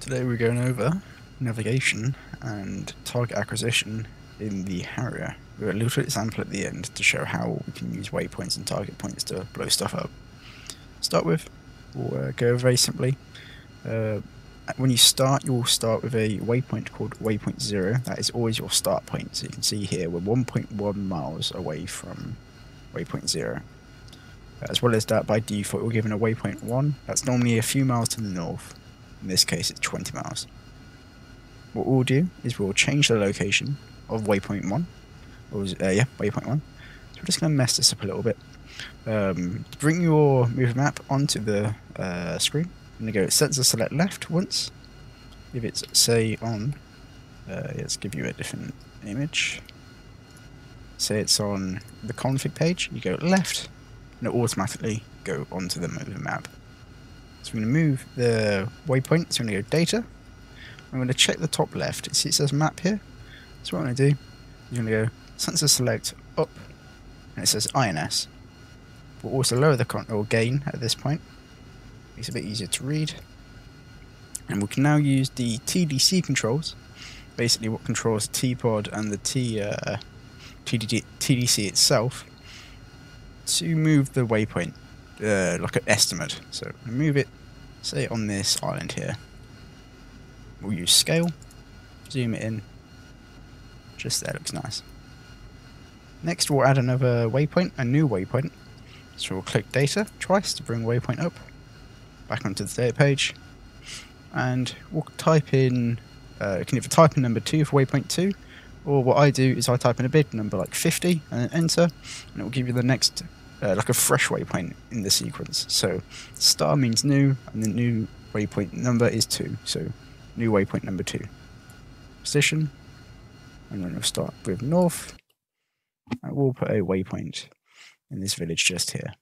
Today we're going over navigation and target acquisition in the Harrier. We've got a little example at the end to show how we can use waypoints and target points to blow stuff up. Start with, we'll uh, go very simply. Uh, when you start, you'll start with a waypoint called waypoint 0. That is always your start point. So you can see here we're 1.1 miles away from waypoint 0. As well as that, by default, we're given a waypoint 1. That's normally a few miles to the north. In this case, it's 20 miles. What we'll do is we'll change the location of waypoint 1. Or, uh, yeah, waypoint 1. So we're just going to mess this up a little bit. Um, bring your move map onto the uh, screen. I'm going to go sensor select left once. If it's, say, on, uh, let's give you a different image. Say it's on the config page, you go left, and it automatically go onto the moving map. So I'm going to move the waypoint, so I'm going to go data. I'm going to check the top left. See it says map here? So what I'm going to do is I'm going to go sensor select up, and it says INS. We'll also lower the con or gain at this point. It's a bit easier to read. And we can now use the TDC controls, basically what controls the T-Pod and the T, uh, TDD, TDC itself, to move the waypoint, uh, like an estimate. So move it, say on this island here. We'll use scale, zoom it in, just there looks nice. Next we'll add another waypoint, a new waypoint. So we'll click data twice to bring waypoint up, back onto the data page, and we'll type in, uh, you can either type in number 2 for waypoint 2, or what I do is I type in a big number like 50 and then enter, and it will give you the next, uh, like a fresh waypoint in the sequence. So star means new, and the new waypoint number is 2, so new waypoint number 2. Position, and then we'll start with north, and we'll put a waypoint in this village just here.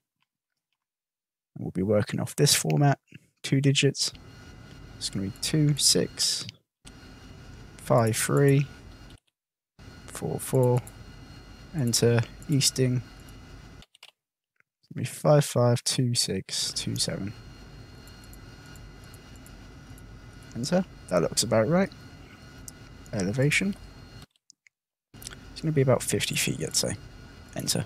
And we'll be working off this format, two digits. It's going to be 2, 6, 5, 3, 4, 4, enter, easting, to 5, 5, 2, 6, 2, 7. Enter, that looks about right. Elevation, it's going to be about 50 feet, I'd say. Enter.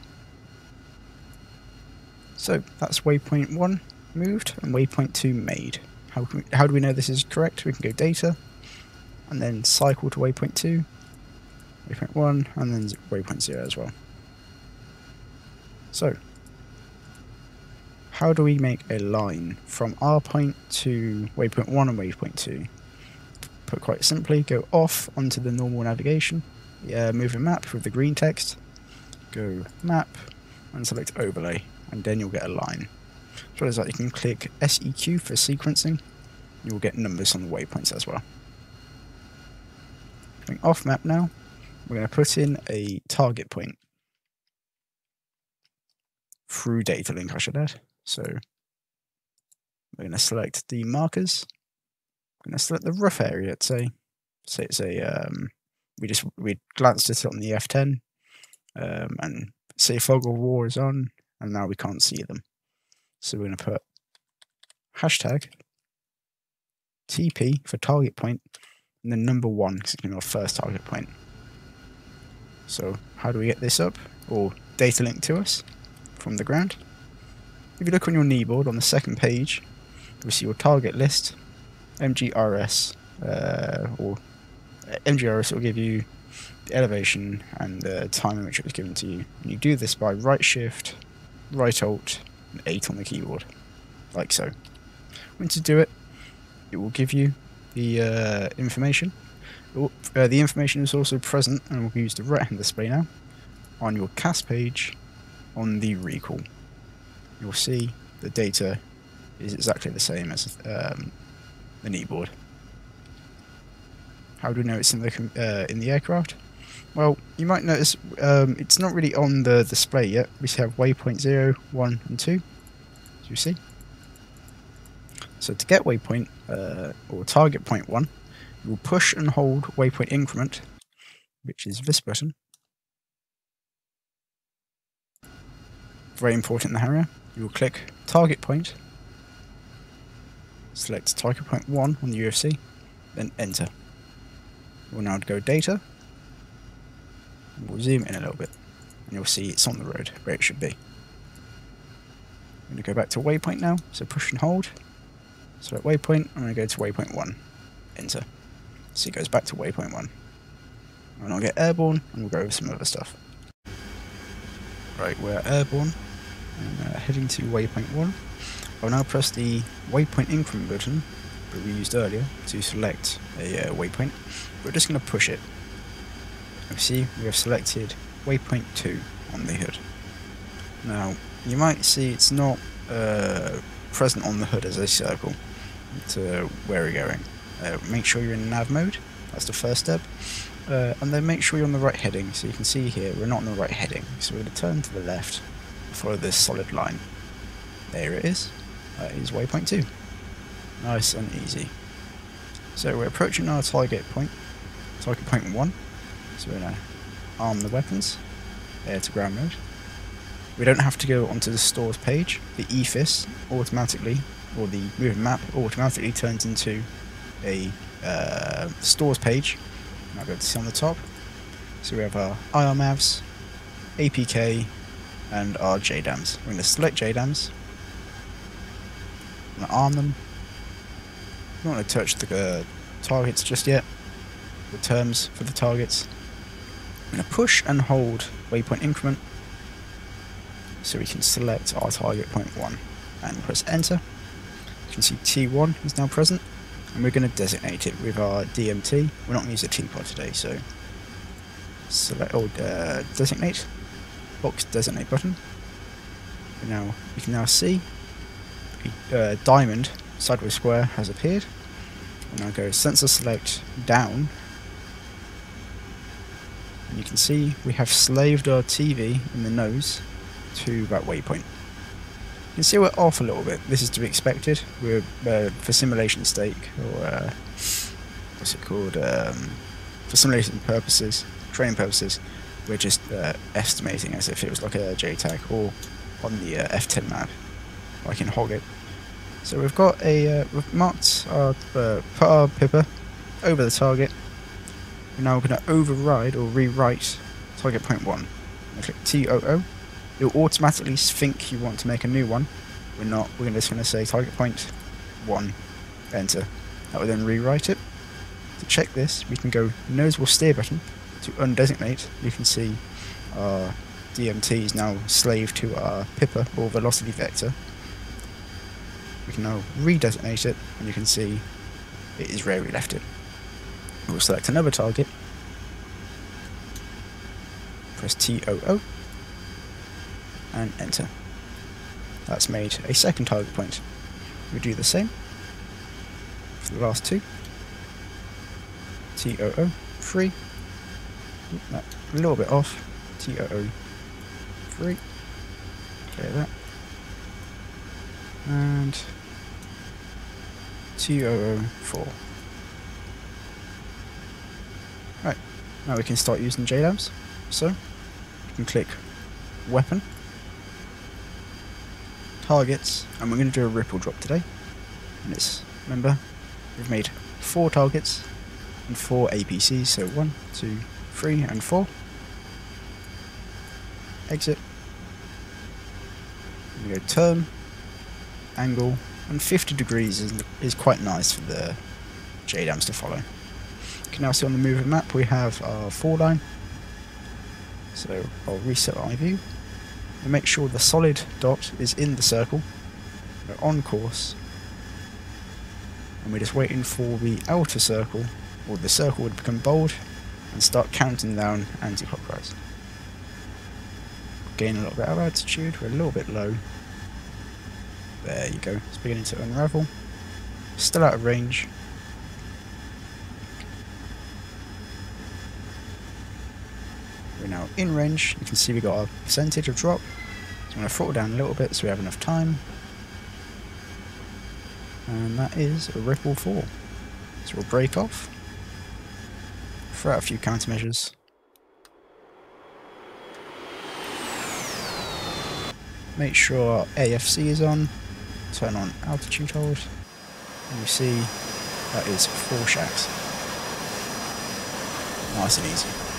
So that's waypoint 1 moved and waypoint 2 made. How, we, how do we know this is correct? We can go data and then cycle to waypoint 2, waypoint 1 and then waypoint 0 as well. So, how do we make a line from our point to waypoint 1 and waypoint 2? Put quite simply, go off onto the normal navigation, uh, moving map with the green text, go map and select overlay and then you'll get a line. As well as that you can click SEQ for sequencing, you will get numbers on the waypoints as well. Going off map now, we're going to put in a target point through data link I should add. So we're going to select the markers. I'm going to select the rough area, let's say. Say it's a um, we just we glanced at it on the F10 um, and say fog of war is on and now we can't see them. So we're going to put hashtag TP for target point and then number one because it's going to be our first target point. So how do we get this up or data link to us from the ground? If you look on your kneeboard on the second page, you'll see your target list, MGRS, uh, or MGRS will give you the elevation and the time in which it was given to you. And you do this by right shift, right alt, and 8 on the keyboard, like so. When you do it, it will give you the uh, information. Will, uh, the information is also present, and we'll use the right hand display now, on your CAS page on the recall. You'll see the data is exactly the same as um, the kneeboard. How do we know it's in the uh, in the aircraft? Well, you might notice um, it's not really on the display yet. We have waypoint 0, 1 and 2, as you see. So to get waypoint, uh, or target point 1, you will push and hold waypoint increment, which is this button. Very important in the Harrier. You will click target point, select target point 1 on the UFC, then enter. We'll now go data. We'll zoom in a little bit and you'll see it's on the road where it should be. I'm going to go back to waypoint now, so push and hold. Select waypoint, I'm going to go to waypoint 1. Enter. So it goes back to waypoint 1. And I'll get airborne and we'll go over some other stuff. Right, we're airborne uh, heading to waypoint 1. I'll now press the waypoint increment button that we used earlier to select a uh, waypoint. We're just going to push it. You see, we have selected waypoint 2 on the HUD. Now, you might see it's not uh, present on the HUD as a circle to where we're going. Uh, make sure you're in nav mode, that's the first step. Uh, and then make sure you're on the right heading. So you can see here, we're not on the right heading. So we're going to turn to the left, follow this solid line. There it is. That is waypoint 2. Nice and easy. So we're approaching our target point, target point 1. So we're going to arm the weapons, air to ground mode. We don't have to go onto the stores page. The EFIS automatically, or the movement map automatically turns into a uh, stores page. I'll go to see on the top. So we have our IR mavs, APK, and our JDAMs. We're going to select JDAMs. I'm going to arm them. We don't want to touch the uh, targets just yet. The terms for the targets. I'm going to push and hold waypoint increment so we can select our target point 1 and press enter. You can see T1 is now present and we're going to designate it with our DMT. We're not going to use a T-pod today so select or uh, designate box designate button. now you can now see a uh, diamond sideways square has appeared. We'll now go sensor select down and you can see we have slaved our TV in the nose to that waypoint. You can see we're off a little bit. This is to be expected. We're uh, for simulation stake or uh, what's it called? Um, for simulation purposes, training purposes, we're just uh, estimating as if it was like a JTAC or on the uh, F10 map, like in Hoggit. So we've got a uh, we've marked our uh, put our pipper over the target we're now going to override or rewrite target point 1. I click TOO. It'll automatically think you want to make a new one. We're not, we're just going to say target point 1, enter. That will then rewrite it. To check this, we can go nosewheel steer button to undesignate. You can see our DMT is now slave to our pipper or velocity vector. We can now redesignate it and you can see it is where we left it. We'll select another target. Press TOO. And enter. That's made a second target point. We do the same for the last two. TOO. Free. A little bit off. TOO. Free. Clear that. And TOO 4. Right, now we can start using JDAMs. So, you can click Weapon, Targets, and we're going to do a ripple drop today. And it's, remember, we've made four targets and four APCs, so one, two, three, and four. Exit. We go turn, angle, and 50 degrees is, is quite nice for the JDAMs to follow. You can now see on the moving map we have our four line. So I'll reset my view and make sure the solid dot is in the circle. We're on course. And we're just waiting for the outer circle, or the circle would become bold, and start counting down anti-clockwise. Gain a little bit of altitude, we're a little bit low. There you go, it's beginning to unravel. Still out of range, We're now in range. You can see we got our percentage of drop. So I'm going to throttle down a little bit so we have enough time. And that is a ripple 4. So we'll break off. Throw out a few countermeasures. Make sure AFC is on. Turn on altitude hold. And you see That is four shacks. Nice and easy.